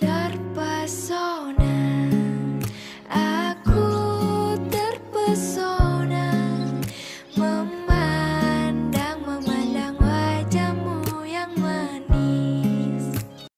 terpesona. Aku terpesona.